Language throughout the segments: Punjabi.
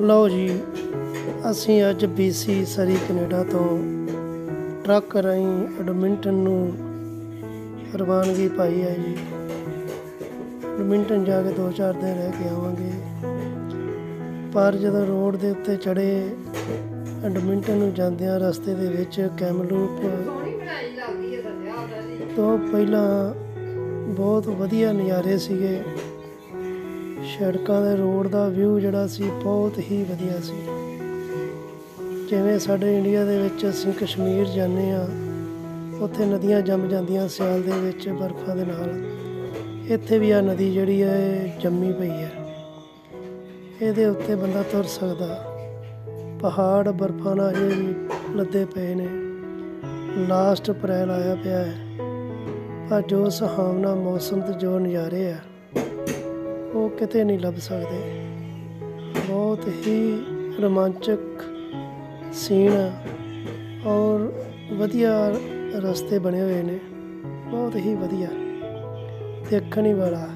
ਲਓ ਜੀ, ਅਸੀਂ ਅੱਜ BC ਸਰੀ ਕੈਨੇਡਾ ਤੋਂ ਟਰੱਕ ਰਾਹੀਂ ਐਡਮਿੰਟਨ ਨੂੰ ਰਵਾਨਗੀ ਪਾਈ ਹੈ ਜੀ। ਐਡਮਿੰਟਨ ਜਾ ਕੇ 2-4 ਦਿਨ ਰਹਿ ਕੇ ਆਵਾਂਗੇ। ਪਰ ਜਦੋਂ ਰੋਡ ਦੇ ਉੱਤੇ ਚੜੇ ਐਡਮਿੰਟਨ ਨੂੰ ਜਾਂਦਿਆਂ ਰਸਤੇ ਦੇ ਵਿੱਚ ਕੈਮਲੂਪ ਤੋਂ ਪਹਿਲਾਂ ਬਹੁਤ ਵਧੀਆ ਨਜ਼ਾਰੇ ਸੀਗੇ। ਸੜਕਾਂ ਦੇ ਰੋਡ ਦਾ ਵਿਊ ਜਿਹੜਾ ਸੀ, ਬਹੁਤ ਹੀ ਵਧੀਆ ਸੀ। ਜਿਵੇਂ ਸਾਡੇ ਇੰਡੀਆ ਦੇ ਵਿੱਚ ਅਸੀਂ ਕਸ਼ਮੀਰ ਜਾਂਦੇ ਆ ਉੱਥੇ ਨਦੀਆਂ ਜੰਮ ਜਾਂਦੀਆਂ ਸਿਆਲ ਦੇ ਵਿੱਚ ਬਰਫ਼ਾਂ ਦੇ ਨਾਲ। ਇੱਥੇ ਵੀ ਆ ਨਦੀ ਜਿਹੜੀ ਹੈ ਜੰਮੀ ਪਈ ਹੈ। ਇਹਦੇ ਉੱਤੇ ਬੰਦਾ ਤੁਰ ਸਕਦਾ। ਪਹਾੜ ਬਰਫ਼ਾਂ ਨਾਲ ਅਜੇ ਲੱਦੇ ਪਏ ਨੇ। ਲਾਸਟ ਅਪ੍ਰੈਲ ਆਇਆ ਪਿਆ ਹੈ। ਪਰ ਜੋ ਸੁਹਾਵਣਾ ਮੌਸਮ ਤੇ ਜੋ ਨਜ਼ਾਰੇ ਆ ਉਹ ਕਿਤੇ ਨਹੀਂ ਲੱਭ ਸਕਦੇ। ਬਹੁਤ ਹੀ ਰੋਮਾਂਚਕ ਸੀਨ ਆ ਔਰ ਵਧੀਆ ਰਸਤੇ ਬਣੇ ਹੋਏ ਨੇ। ਬਹੁਤ ਹੀ ਵਧੀਆ। ਦੇਖਣ ਹੀ ਵਾਲਾ।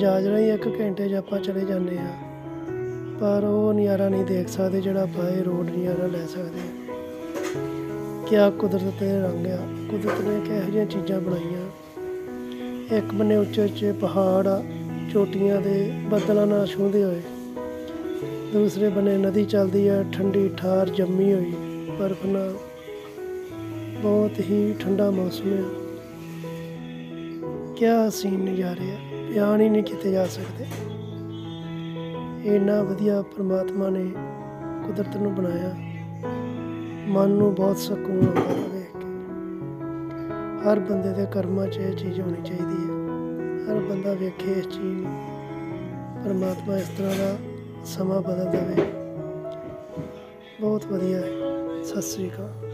ਜਹਾਜ਼ ਰਾਹੀਂ ਇੱਕ ਘੰਟੇ 'ਚ ਆਪਾਂ ਚਲੇ ਜਾਂਦੇ ਆ ਪਰ ਉਹ ਨਜ਼ਾਰਾ ਨਹੀਂ ਦੇਖ ਸਕਦੇ ਜਿਹੜਾ ਆਪਾਂ ਇਹ ਰੋਡ ਨਜ਼ਾਰਾ ਲੈ ਸਕਦੇ ਕਿਆ ਕੁਦਰਤ ਦੇ ਰੰਗ ਆ। ਕੁਦਰਤ ਨੇ ਕਿਹੋ ਜਿਹੀਆਂ ਚੀਜ਼ਾਂ ਬਣਾਈਆਂ। ਇੱਕ ਬੰਨੇ ਉੱਚੇ ਉੱਚੇ ਪਹਾੜ ਆ। ਚੋਟੀਆਂ ਦੇ ਬੱਦਲਾਂ ਨਾਲ ਛੂੰਹਦੇ ਹੋਏ। ਦੂਸਰੇ ਬੰਨੇ ਨਦੀ ਚੱਲਦੀ ਹੈ ਠੰਡੀ ਠਾਰ ਜੰਮੀ ਹੋਈ, ਬਰਫ਼ ਨਾਲ। ਬਹੁਤ ਹੀ ਠੰਡਾ ਮੌਸਮ ਹੈ ਕਿਆ ਹਸੀਨ ਨਜ਼ਾਰੇ ਆ? ਬਿਆਨ ਹੀ ਨਹੀਂ ਕੀਤੇ ਜਾ ਸਕਦੇ। ਇੰਨਾ ਵਧੀਆ ਪ੍ਰਮਾਤਮਾ ਨੇ ਕੁਦਰਤ ਨੂੰ ਬਣਾਇਆ। ਮਨ ਨੂੰ ਬਹੁਤ ਸਕੂਨ ਆਉਂਦਾ ਵਾ ਵੇਖ ਕੇ। ਹਰ ਬੰਦੇ ਦੇ ਕਰਮਾਂ 'ਚ ਇਹ ਚੀਜ਼ ਹੋਣੀ ਚਾਹੀਦੀ ਹੈ ਹਰ ਬੰਦਾ ਵੇਖੇ ਇਸ ਚੀਜ਼ ਨੂੰ। ਪਰਮਾਤਮਾ ਇਸ ਤਰ੍ਹਾਂ ਦਾ ਸਮਾਂ ਬਦਲ ਦੇਵੇ ਬਹੁਤ ਵਧੀਆ ਹੈ। ਸਤਿ ਸ੍ਰੀ ਅਕਾਲ।